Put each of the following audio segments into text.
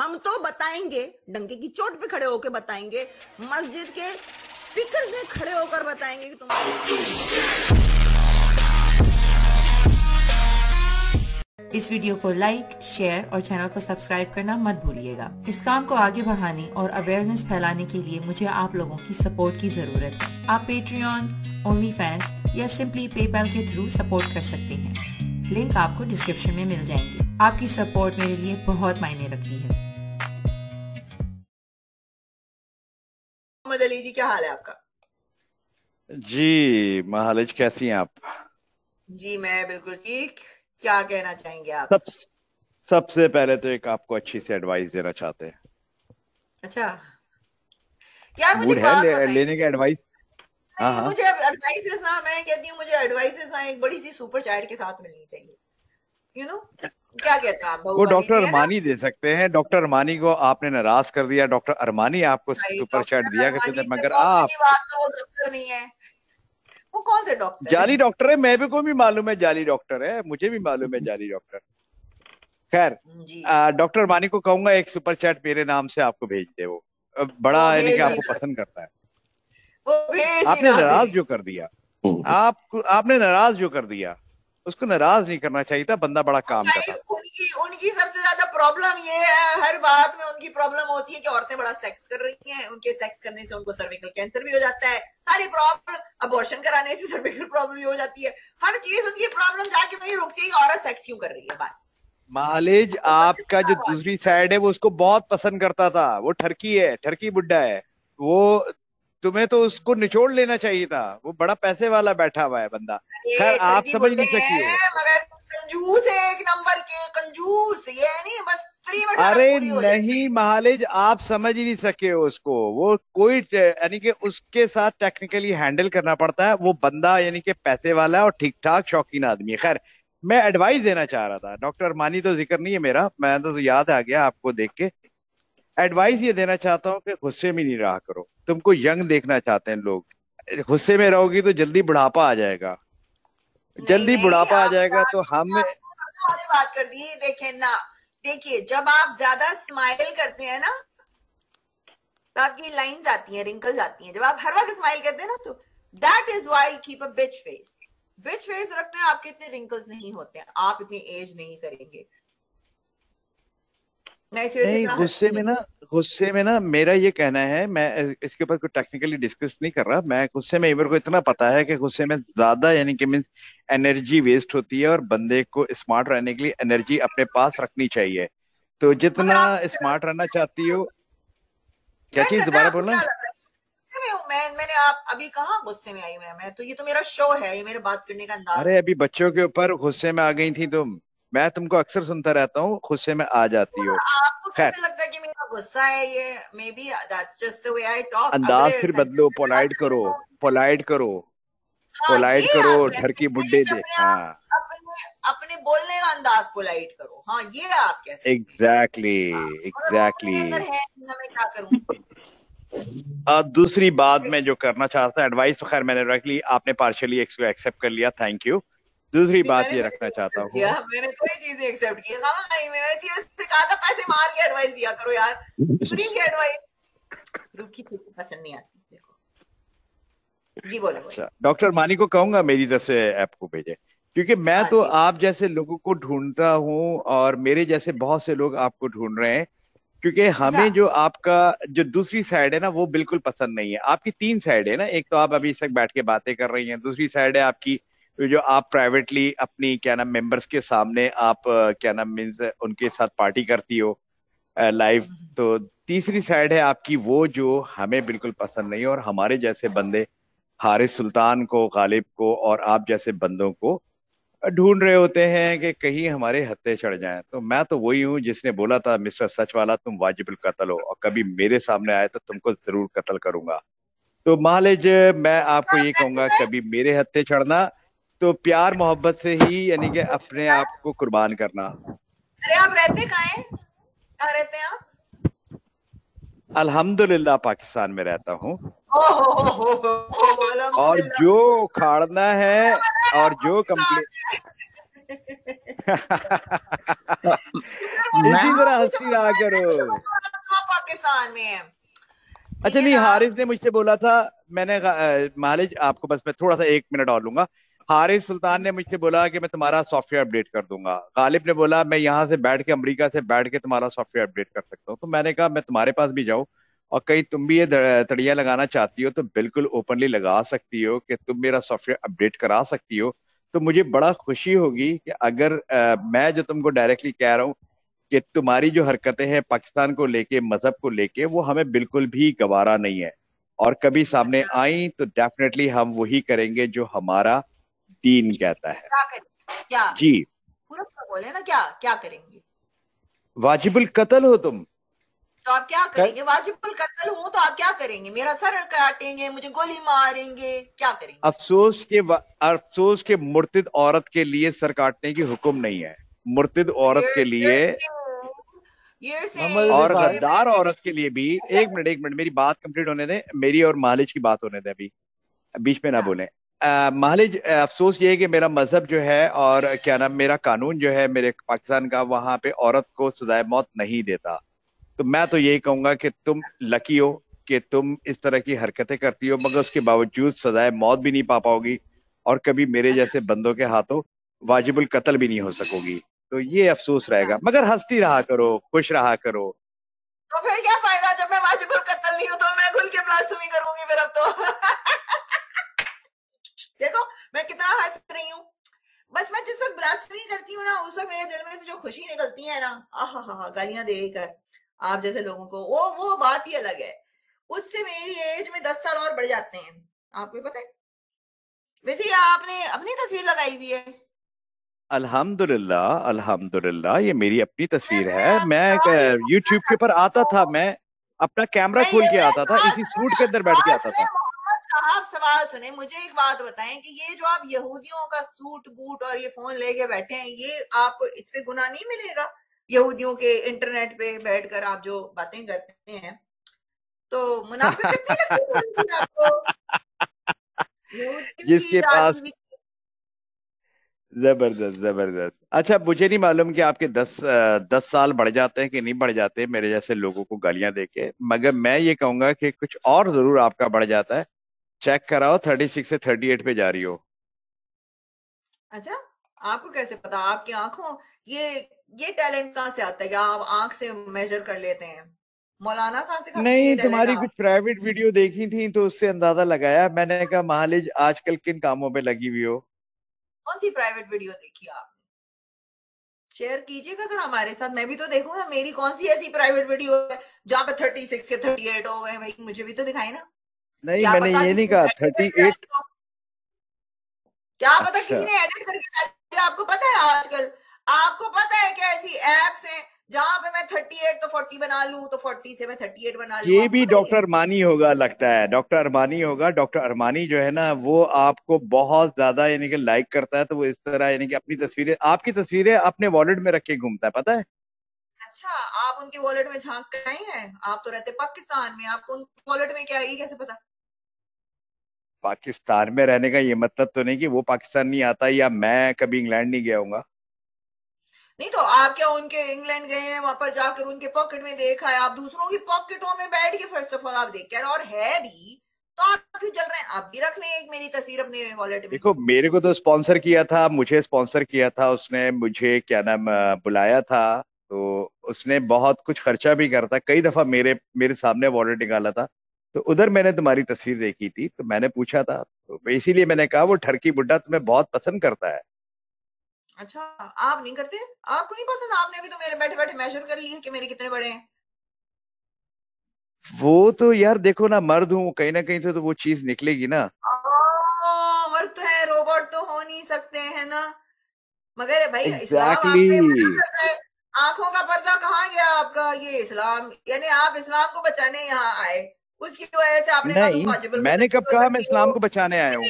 हम तो बताएँगे, डंके की चोट पे खड़े होकर बताएँगे, मस्जिद के स्पीकर में खड़े होकर बताएँगे कि तुम इस वीडियो को लाइक, शेयर और चैनल को सब्सक्राइब करना मत भूलिएगा। इस काम को आगे बढ़ाने और अवेयरनेस फैलाने के लिए मुझे आप लोगों की सपोर्ट की ज़रूरत है। आप पेट्रियन ओनली फैंस या सिंपली पेपैल के थ्रू सपोर्ट कर सकते हैं। लिंक आपको डिस्क्रिप्शन में मिल जाएँगे। आपकी सपोर्ट मेरे लिए बहुत मायने रखती है। मोहम्मद अली जी क्या हाल है आपका? जी महालिज कैसी हैं आप? जी मैं बिल्कुल ठीक। क्या कहना चाहेंगे आप? सब सबसे पहले तो एक आपको अच्छी सी एडवाइस देना चाहते हैं। अच्छा। यार मुझे है बात ले, लेने का एडवाइस हाँ हाँ। मुझे एडवाइसेस ना मैं कहती हूँ मुझे एडवाइसेस ना एक बड़ी सी सुपर चैट के साथ मिलनी चाहिए। यू you नो क्या कहते हैं आप वो डॉक्टर अरमानी दे सकते हैं। डॉक्टर अरमानी को आपने नाराज़ कर दिया डॉक्टर अरमानी आपको सुपर चैट दिया करते थे मगर तो आप तो वो डॉक्टर नहीं है। वो कौन से डॉक्टर जाली डॉक्टर है मैं भी को भी मालूम है जाली डॉक्टर है मुझे भी मालूम है जाली डॉक्टर। खैर डॉक्टर अरमानी को कहूँगा एक सुपर चैट मेरे नाम से आपको भेज दे वो। बड़ा यानी कि आपको पसंद करता है। वो भेज आपने नाराज़ जो कर दिया। आप आपने नाराज़ जो कर दिया। उसको नाराज़ नहीं करना चाहिए था बंदा बड़ा काम कर रहा उनकी उनकी सबसे ज़्यादा प्रॉब्लम ये है हर बात में उनकी प्रॉब्लम होती है कि औरतें बड़ा सेक्स कर रही हैं उनके सेक्स करने से उनको सर्विकल कैंसर भी हो जाता है। सारी प्रॉब्लम अबॉर्शन कराने से सर्विकल प्रॉब्लम भी हो जाती है। हर चीज़ उनकी प्रॉब्लम जाके वही रुकती है औरत सेक्स क्यों कर रही है बस। महालेज तो आपका जो दूसरी साइड है वो उसको बहुत पसंद करता था। वो ठरकी है ठरकी बुड्ढा है। वो तुम्हें तो उसको निचोड़ लेना चाहिए था। वो बड़ा पैसे वाला बैठा हुआ है बंदा। खैर आप समझ नहीं सकी हो। मगर कंजूस है एक नंबर के कंजूस ये नहीं बस फ्री में अरे नहीं महालेज आप समझ ही नहीं सके उसको। वो कोई यानी कि उसके साथ टेक्निकली हैंडल करना पड़ता है। वो बंदा यानी कि पैसे वाला है और ठीक ठाक शौकीन आदमी है। खैर मैं एडवाइस देना चाह रहा था। डॉक्टर मानी तो ज़िक्र नहीं है मेरा। मैं तो याद आ गया आपको देख के। एडवाइस ये देना चाहता हूँ कि गुस्से में नहीं रहा करो। तुमको यंग देखना चाहते हैं लोग। गुस्से में रहोगी तो जल्दी बुढ़ापा आ जाएगा। जल्दी बुढ़ापा आ जाएगा तो हम बात कर दी देखें ना देखिए जब आप ज़्यादा स्माइल करते हैं ना तो आपकी लाइंस आती हैं रिंकल्स आती हैं। जब आप हर वक्त स्माइल करते हैं ना तो that is why keep a bitch face bitch face रखते हैं आपके इतने रिंकल्स नहीं होते हैं आप इतनी एज नहीं करेंगे। नहीं गुस्से में ना गुस्से में ना मेरा ये कहना है मैं इसके ऊपर कोई टेक्निकली डिस्कस नहीं कर रहा। मैं गुस्से में मेरे को इतना पता है कि गुस्से में ज़्यादा यानी कि मीन्स एनर्जी वेस्ट होती है और बंदे को स्मार्ट रहने के लिए एनर्जी अपने पास रखनी चाहिए। तो जितना स्मार्ट रहना चाहती हो क्या चीज़ दोबारा बोलना? में हूँ मैं मैंने आप अभी कहाँ गुस्से में आई मैं मैं तो ये तो मेरा शो है ये मेरे बात करने का अंदाज अरे अभी बच्चों के ऊपर गुस्से में आ गई थी तुम मैं तुमको अक्सर सुनता रहता हूँ गुस्से में आ जाती हो। खैर कैसे लगता है कि मेरा गुस्सा है ये? Maybe that's just the way I talk अंदाज फिर बदलो पोलाइट करो पोलाइट करो। हाँ पोलाइट करो आप कह ढरकी बुड्ढे दे अपने हाँ। अपने बोलने का अंदाज पोलाइट करो। हाँ ये आप हैं? एग्जैक्टली हाँ एग्जैक्टली है नहीं, मैं क्या करूँ? दूसरी बात मैं जो करना चाहता हूँ एडवाइस तो खैर मैंने रख ली आपने पार्शियली इसको एक्सेप्ट कर लिया थैंक यू दूसरी बात ये रखना चाहता हूँ। मैंने कोई चीज़ एक्सेप्ट की। हाँ नहीं मैं वैसे वैसे कहा था पैसे मार के एडवाइस दिया करो यार। फ्री की एडवाइस रूखी फीकी पसंद नहीं आती जी बोलो अच्छा डॉक्टर मानी को कहूँगा मेरी तरफ़ से ऐप को भेजे क्योंकि मैं हाँ तो आप जैसे लोगों को ढूंढता हूँ और मेरे जैसे बहुत से लोग आपको ढूंढ रहे हैं क्योंकि अच्छा। हमें जो आपका जो दूसरी साइड है ना वो बिल्कुल पसंद नहीं है। आपकी तीन साइड है ना एक तो आप अभी तक बैठ के बातें कर रही हैं दूसरी साइड है आपकी जो आप प्राइवेटली अपनी क्या नाम मेंबर्स के सामने आप क्या नाम मीन्स उनके साथ पार्टी करती हो लाइव तो तीसरी साइड है आपकी वो जो हमें बिल्कुल पसंद नहीं है और हमारे जैसे बंदे हारिस सुल्तान को गालिब को और आप जैसे बंदों को ढूंढ रहे होते हैं कि कहीं हमारे हत्थे चढ़ जाएँ। तो मैं तो वही हूँ जिसने बोला था मिस्टर सच वाला तुम वाजिबुल कत्ल हो और कभी मेरे सामने आए तो तुमको ज़रूर कत्ल करूँगा। तो मालिज मैं आपको ये कैसे कहूँगा कभी मेरे हत्थे चढ़ना तो प्यार मोहब्बत से ही यानी कि अपने आप को कुर्बान करना। अरे आप रहते कहाँ हैं? कहाँ रहते हैं आप? अल्हम्दुलिल्लाह पाकिस्तान में रहता हूँ। और जो उखाड़ना है और जो कंप्लेन इसी तरह हँसी रहा करो। पाकिस्तान में अच्छा नहीं हारिस ने मुझसे बोला था मैंने मालिज आपको बस मैं थोड़ा सा एक मिनट और लूँगा। हारिस सुल्तान ने मुझसे बोला कि मैं तुम्हारा सॉफ्टवेयर अपडेट कर दूँगा। गालिब ने बोला मैं यहाँ से बैठ के अमेरिका से बैठ के तुम्हारा सॉफ्टवेयर अपडेट कर सकता हूँ। तो मैंने कहा मैं तुम्हारे पास भी जाऊँ और कहीं तुम भी ये तड़िया लगाना चाहती हो तो बिल्कुल ओपनली लगा सकती हो कि तुम मेरा सॉफ्टवेयर अपडेट करा सकती हो। तो मुझे बड़ा खुशी होगी कि अगर आ, मैं जो तुमको डायरेक्टली कह रहा हूँ कि तुम्हारी जो हरकतें हैं पाकिस्तान को लेके मज़हब को लेके वो हमें बिल्कुल भी गवारा नहीं है। और कभी सामने अच्छा। आई तो डेफिनेटली हम वही करेंगे जो हमारा दीन कहता है। क्या करें? क्या? जी। पूरा बोले ना क्या क्या करेंगे? वाजिबुल कत्ल हो तुम। तो आप क्या करेंगे? वाजिबुल कत्ल हो तो आप क्या करेंगे? मेरा सर काटेंगे मुझे गोली मारेंगे क्या करेंगे? अफसोस के अफसोस के मुर्तिद औरत के लिए सर काटने की हुक्म नहीं है। मुर्तिद औरत के लिए और गद्दार औरत के लिए भी एक मिनट एक मिनट मेरी बात कंप्लीट होने दें। मेरी और मालिज की बात होने दें अभी। बीच में ना हाँ। बोले। मालिज अफसोस ये है कि मेरा मज़हब जो है और क्या नाम, मेरा कानून जो है मेरे पाकिस्तान का वहाँ पे औरत को सजाए मौत नहीं देता। तो मैं तो यही कहूँगा कि तुम लकी हो, कि तुम इस तरह की हरकतें करती हो, मगर उसके बावजूद सजाए मौत भी नहीं पा पाओगी और कभी मेरे जैसे बंदों के हाथों वाजिबुल कत्ल भी नहीं हो सकोगी। तो ये अफसोस रहेगा। मगर हंसती रहा करो, खुश रहा करो। तो फिर क्या फ़ायदा? जब मैं वाजिबुल कत्ल नहीं हूँ तो मैं खुल के ब्लास्फेमी करूँगी फिर अब तो। देखो मैं कितना हंस रही हूँ। बस मैं जिस वक्त ब्लास्फेमी करती हूँ ना उस वक्त मेरे दिल में से जो खुशी निकलती है ना आह हा गालियाँ देकर आप जैसे लोगों को वो वो बात ही अलग है। उससे मेरी एज में दस साल और बढ़ जाते हैं। आपको पता है? वैसे आपने अपनी तस्वीर लगाई हुई है। अल्हम्दुलिल्लाह अल्हम्दुलिल्लाह ये मेरी अपनी तस्वीर है। मैं यूट्यूब के ऊपर आता था मैं अपना कैमरा खोल के आता था इसी सूट के अंदर बैठ के आता था। आप सवाल सुने मुझे एक बात बताएँ कि ये जो आप यहूदियों का सूट बूट और ये फ़ोन लेके बैठे हैं ये आपको इस पे गुना नहीं मिलेगा? यहूदियों के इंटरनेट पे बैठकर आप जो बातें करते हैं तो मुनाफे जिसके पास ज़बरदस्त ज़बरदस्त। अच्छा मुझे नहीं मालूम कि आपके दस दस साल बढ़ जाते हैं कि नहीं बढ़ जाते मेरे जैसे लोगों को गालियाँ देके मगर मैं ये कहूँगा कि कुछ और ज़रूर आपका बढ़ जाता है। चेक कराओ थर्टी सिक्स से थर्टी एट पे जा रही हो। अच्छा आपको कैसे पता? आपकी आँखों ये ये टैलेंट कहाँ से आता है क्या आप आँख से मेजर कर लेते हैं? मौलाना साहब से नहीं तुम्हारी कुछ प्राइवेट वीडियो देखी थी तो उससे अंदाज़ा लगाया। मैंने कहा महालिज आजकल किन कामों पे लगी हुई हो? कौन सी प्राइवेट वीडियो देखी आपने? शेयर कीजिएगा सर हमारे साथ। मैं भी तो देखूँगा मेरी कौन सी ऐसी प्राइवेट वीडियो है जहाँ पे थर्टी सिक्स या थर्टी एट हो गए भाई मुझे भी तो दिखाई ना। नहीं मैंने ये नहीं कहा थर्टी एट क्या पता किसी अच्छा। ने एडिट करके डाल आपको पता है आजकल? आपको पता है क्या ऐसी एप्स हैं जहाँ पे मैं 38 तो 40 बना लूँ तो 40 से मैं 38 बना लूँ? ये भी डॉक्टर अरमानी होगा लगता है। डॉक्टर अरमानी होगा। डॉक्टर अरमानी जो है ना वो आपको बहुत ज़्यादा यानी कि लाइक करता है तो वो इस तरह यानी कि अपनी तस्वीरें आपकी तस्वीरें अपने वॉलेट में रख के घूमता है पता है? अच्छा आप उनके वॉलेट में झाँक कर हैं? आप तो रहते पाकिस्तान में आपको उनके वॉलेट में क्या है? कैसे पता? पाकिस्तान में रहने का ये मतलब तो नहीं कि वो पाकिस्तान नहीं आता या मैं कभी इंग्लैंड नहीं गया हूँ नहीं तो आप क्या उनके इंग्लैंड गए हैं वहाँ पर जाकर उनके पॉकेट में देखा है? आप दूसरों की पॉकेटों में बैठ के फ़र्स्ट ऑफ़ ऑल आप देख कर और है भी तो आप क्यों चल रहे हैं? आप भी रख लें एक मेरी तस्वीर अपने वॉलेट में। देखो मेरे को तो स्पॉन्सर किया था मुझे स्पॉन्सर किया था उसने मुझे क्या नाम बुलाया था तो उसने बहुत कुछ खर्चा भी करता कई दफ़ा मेरे मेरे सामने वॉलेट निकाला था। तो उधर मैंने तुम्हारी तस्वीर देखी थी तो मैंने पूछा था तो इसीलिए मैंने कहा वो ठरकी बुड्ढा तुम्हें बहुत पसंद करता है। अच्छा आप नहीं करते? आपको नहीं पसंद? आपने अभी तो मेरे बैठे बैठे मेजर कर लिए कि मेरे कितने बड़े हैं। वो तो यार देखो ना मर्द हूँ कहीं ना कहीं तो, तो वो चीज़ निकलेगी ना। मर्द तो है रोबोट तो हो नहीं सकते है ना? मगर भाई exactly. आँखों का पर्दा कहाँ गया आपका? ये इस्लाम यानी आप इस्लाम को बचाने यहाँ आए। उसकी वजह से आपने नहीं, कहा मैंने कब कहा? मैं इस्लाम को बचाने आया हूँ।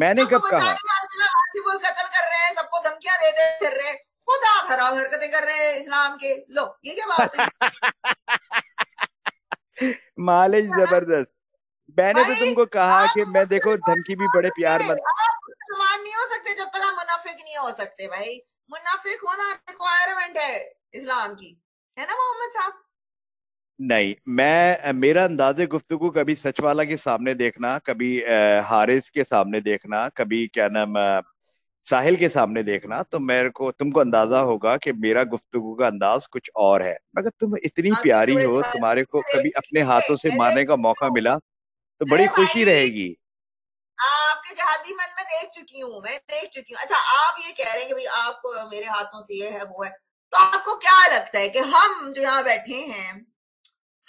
मैंने कब कहा? कत्ल कर रहे हैं सबको धमकियाँ दे दे फिर रहे खुद आप हराम हरकतें कर रहे हैं इस्लाम के। लो ये क्या बात है? मालिश ज़बरदस्त। मैंने तो तुमको कहा कि मैं देखो धमकी भी बड़े प्यार मत मुसलमान नहीं हो सकते जब तक आप मुनाफिक नहीं हो सकते भाई। मुनाफिक होना रिक्वायरमेंट है इस्लाम की। है ना मोहम्मद साहब? नहीं मैं मेरा अंदाजे गुफ्तगु कभी सच वाला के सामने देखना कभी हारिस के सामने देखना कभी क्या नाम साहिल के सामने देखना तो मेरे को तुमको अंदाज़ा होगा कि मेरा गुफ्तगु का अंदाज कुछ और है। मगर तुम इतनी प्यारी हो तुम्हारे को कभी अपने हाथों से मारने का मौका मिला तो बड़ी खुशी रहेगी। आपके जहादी मन में देख चुकी हूँ मैं देख चुकी हूँ। अच्छा आप ये कह रहे हैं कि भाई आपको मेरे हाथों से ये है वो है तो आपको क्या लगता है कि हम जो यहाँ बैठे हैं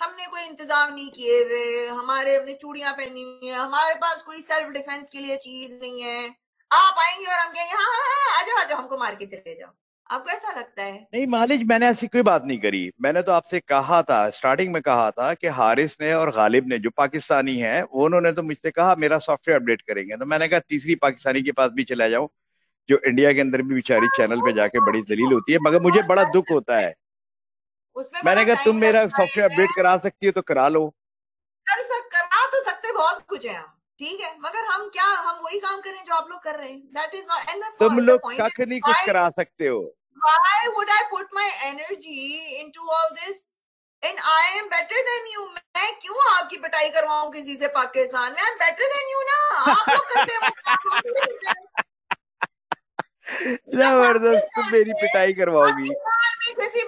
हमने कोई इंतज़ाम नहीं किए हुए, हमारे अपने चूड़ियाँ पहनी हुई है, हमारे पास कोई सेल्फ डिफेंस के लिए चीज़ नहीं है। आप आएँगे और हम कहेंगे हाँ हाँ हाँ आ जाओ आ जाओ, हमको मार के चले जाओ। आपको ऐसा लगता है? नहीं मालिज मैंने ऐसी कोई बात नहीं करी। मैंने तो आपसे कहा था स्टार्टिंग में कहा था कि हारिस ने और गालिब ने जो पाकिस्तानी है उन्होंने तो मुझसे कहा, मेरा सॉफ्टवेयर अपडेट करेंगे। तो मैंने कहा, तीसरी पाकिस्तानी के पास भी चला जाऊँ, जो इंडिया के अंदर भी बेचारी चैनल पे जाके बड़ी दलील होती है, मगर मुझे बड़ा दुख होता है। मैंने कहा तुम मेरा सॉफ्टवेयर अपडेट करा सकती हो तो करा लो। कर सक करा तो सकते बहुत कुछ है हम ठीक है? मगर हम क्या हम वही काम कर रहे हैं जो आप लोग कर रहे हैं। दैट इज़ नॉट एंड तुम लोग कख नहीं कुछ करा सकते हो। why would I put my energy into all this? And I am better than you मैं क्यों आपकी पिटाई करवाऊं किसी से पाकिस्तान में? I am better than you ना। आप लोग करते हैं ज़बरदस्त मेरी पिटाई करवाओगी। किसी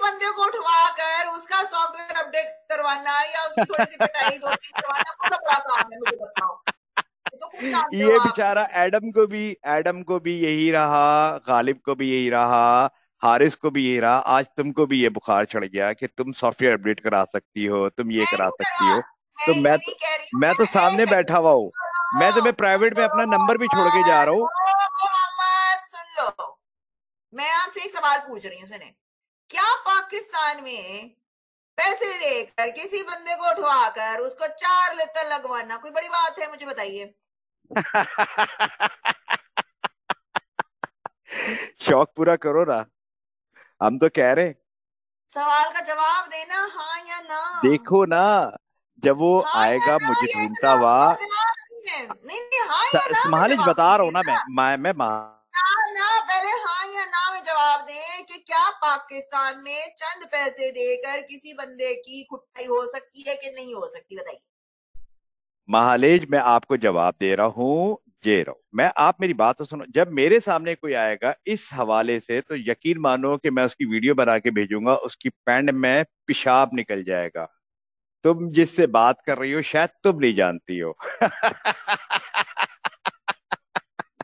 करवाना या उसकी थोड़ी सी पिटाई दो करवाना बहुत बड़ा काम है मुझे बताओ। तो ये बेचारा एडम को भी एडम को भी यही रहा गालिब को भी यही रहा हारिस को भी यही रहा आज तुमको भी ये बुखार चढ़ गया कि तुम सॉफ्टवेयर अपडेट करा सकती हो तुम ये करा सकती हो। तो मैं तो मैं तो सामने बैठा हुआ हूँ। मैं तुम्हें प्राइवेट में अपना नंबर भी छोड़ के जा रहा हूँ। सुन लो। मैं आपसे एक सवाल पूछ रही हूँ सुने। क्या पाकिस्तान में पैसे देकर किसी बंदे को उठवा कर उसको चार लेतर लगवाना। कोई बड़ी बात है मुझे बताइए। शौक पूरा करो ना। हम तो कह रहे सवाल का जवाब देना हाँ या ना? देखो ना जब वो हाँ आएगा मुझे ढूंढता हुआ नहीं नहीं हाँ महालिज बता रहा हूँ ना मैं मैं मैं ना, ना पहले हाँ या ना में जवाब दे कि क्या पाकिस्तान में चंद पैसे देकर किसी बंदे की खुटाई हो सकती है कि नहीं हो सकती, बताइए। महालेज, मैं आपको जवाब दे रहा हूँ जे रहा। मैं, आप मेरी बात तो सुनो, जब मेरे सामने कोई आएगा इस हवाले से तो यकीन मानो कि मैं उसकी वीडियो बना के भेजूँगा, उसकी पैंड में पेशाब निकल जाएगा। तुम जिससे बात कर रही हो, शायद तुम नहीं जानती हो।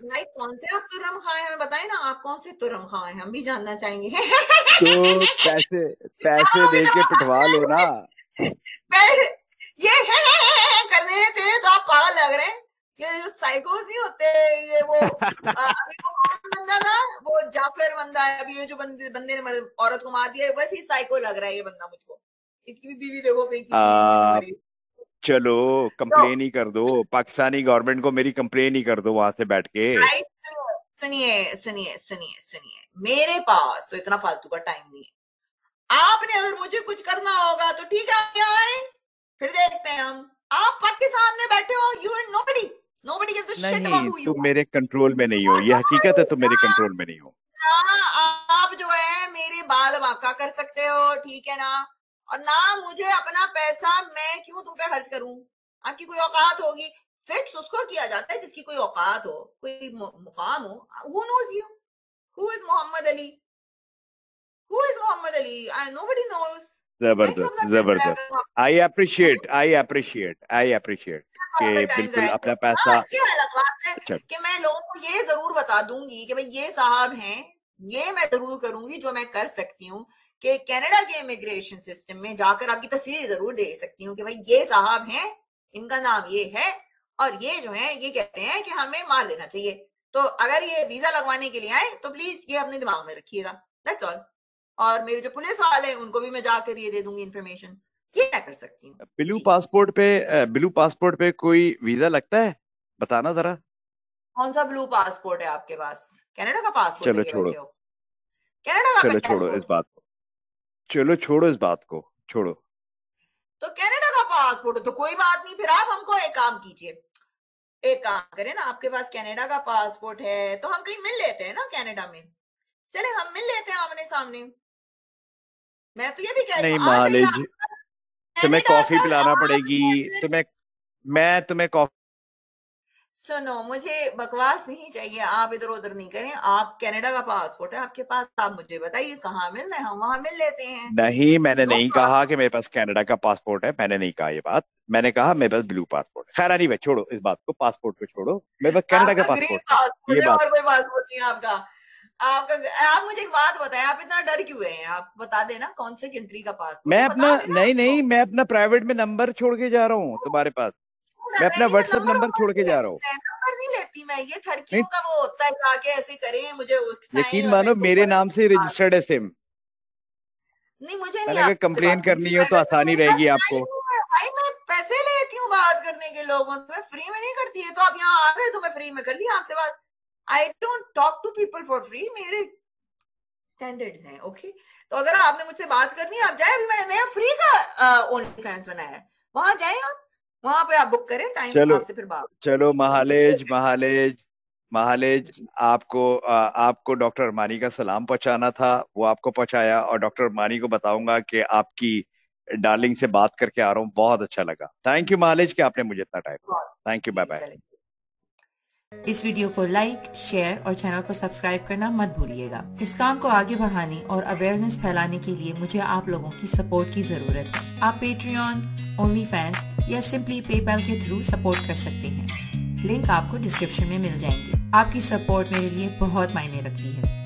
भाई कौन से आप तुरम खाए हैं? बताए ना आप कौन से तुरम खाए हम भी जानना चाहेंगे। तो पैसे पैसे दे के पिटवा लो ना। ये है, है, है, है करने से तो आप पागल लग रहे हैं ये जो साइकोस नहीं होते ये वो बंदा ना वो जाफ़र बंदा है अभी ये जो बंदे बंदे ने औरत को मार दिया है वैसे ही साइको लग रहा है ये बंदा मुझको। इसकी भी बीवी देखो कहीं चलो कंप्लेन तो, ही कर दो। पाकिस्तानी गवर्नमेंट को मेरी कंप्लेन ही कर दो वहाँ से बैठ के। सुनिए सुनिए सुनिए सुनिए। मेरे पास तो इतना फालतू का टाइम नहीं है। आपने अगर मुझे कुछ करना होगा तो ठीक है आए। फिर देखते हैं हम। आप पाकिस्तान में बैठे हो you and nobody nobody gives a shit about who you तुम मेरे कंट्रोल में नहीं हो। ये हकीकत है तुम मेरे कंट्रोल में नहीं हो। आप जो है मेरे बाल वाका कर सकते हो ठीक है ना? और ना मुझे अपना पैसा मैं क्यों तुम पे खर्च करूँ? आपकी कोई औकात होगी। फिक्स उसको किया जाता है जिसकी कोई औकात हो कोई मुकाम हो। Who knows you who is Mohammad Ali who is Mohammad Ali I nobody knows ज़बरदस्त ज़बरदस्त। I appreciate I appreciate I appreciate कि बिल्कुल अपना पैसा अच्छा। कि मैं लोगों को ये ज़रूर बता दूँगी कि भाई ये साहब हैं ये मैं ज़रूर करूँगी जो मैं कर सकती हूँ। कि कनाडा के इमिग्रेशन सिस्टम में जाकर आपकी तस्वीर ज़रूर दे सकती हूँ कि भाई ये साहब हैं इनका नाम ये है और ये जो है ये कहते हैं कि हमें मार लेना चाहिए। तो अगर ये वीज़ा लगवाने के लिए आए तो प्लीज़ ये अपने दिमाग में रखिएगा। दैट्स ऑल और मेरे जो पुलिस वाले हैं उनको भी मैं जाकर ये दे दूँगी इन्फॉर्मेशन ये क्या कर सकती हूँ। ब्लू पासपोर्ट पे ब्लू पासपोर्ट पे कोई वीज़ा लगता है? बताना जरा। कौन सा ब्लू पासपोर्ट है आपके पास? कनाडा का पासपोर्ट चलो छोड़ो। कनाडा का चलो छोड़ो इस बात को। चलो छोड़ो इस बात को छोड़ो। तो कनाडा का पासपोर्ट तो कोई बात नहीं फिर आप हमको एक काम कीजिए। एक काम करें ना आपके पास कनाडा का पासपोर्ट है तो हम कहीं मिल लेते हैं ना कनाडा में। चले हम मिल लेते हैं आमने सामने। मैं तो ये भी कह रही नहीं आ तुम्हें कॉफ़ी पिलाना पड़ेगी तुम्हें मैं तुम्हें कॉफ़ी सुनो मुझे बकवास नहीं चाहिए आप इधर उधर नहीं करें आप कनाडा का पासपोर्ट है आपके पास आप मुझे बताइए कहाँ मिलना है हम वहाँ मिल लेते हैं। नहीं मैंने नो नहीं कहा कि मेरे पास कनाडा का पासपोर्ट है मैंने नहीं कहा ये बात मैंने कहा मेरे पास ब्लू पासपोर्ट है। खैर नहीं छोड़ो इस बात को पासपोर्ट को छोड़ो मेरे पास कनाडा का पासपोर्ट ये बात कोई पासपोर्ट नहीं है आपका। आपका आप मुझे एक बात बताएँ आप इतना डर क्यों है? आप बता देना कौन से कंट्री का पासपोर्ट मैं अपना नहीं नहीं मैं अपना प्राइवेट में नंबर छोड़ के जा रहा हूँ तुम्हारे पास। मैं अपना व्हाट्सएप नंबर छोड़ के जा रहा हूँ। नहीं लेती मैं ये का वो होता है ऐसे करें मुझे यकीन मानो मेरे नाम से रजिस्टर्ड है सिम नहीं मुझे नहीं कंप्लेन करनी हो तो आसानी रहेगी आपको। भाई मैं पैसे लेती हूँ बात करने के लोगों से मैं फ्री में नहीं करती है तो आप यहाँ आ गए तो मैं फ्री में कर ली आपसे बात। I don't talk to people for free मेरे स्टैंडर्ड्स हैं ओके तो अगर आपने मुझसे बात करनी है आप जाए अभी मैंने नया फ्री का ओनली फैंस बनाया है। वहाँ जाए आप? वहाँ पे आप बुक करें टाइम चलो आपसे फिर बात चलो महालेज महालेज महालेज आपको आ, आपको डॉक्टर अरमानी का सलाम पहुंचाना था वो आपको पहुँचाया और डॉक्टर अरमानी को बताऊँगा कि आपकी डार्लिंग से बात करके आ रहा हूँ बहुत अच्छा लगा। थैंक यू महालेज कि आपने मुझे इतना time thank you bye bye इस वीडियो को लाइक शेयर और चैनल को सब्सक्राइब करना मत भूलिएगा। इस काम को आगे बढ़ाने और अवेयरनेस फैलाने के लिए मुझे आप लोगों की सपोर्ट की ज़रूरत है। आप पेट्रियन ओनली फैंस या सिंपली पेपैल के थ्रू सपोर्ट कर सकते हैं। लिंक आपको डिस्क्रिप्शन में मिल जाएँगे। आपकी सपोर्ट मेरे लिए बहुत मायने रखती है।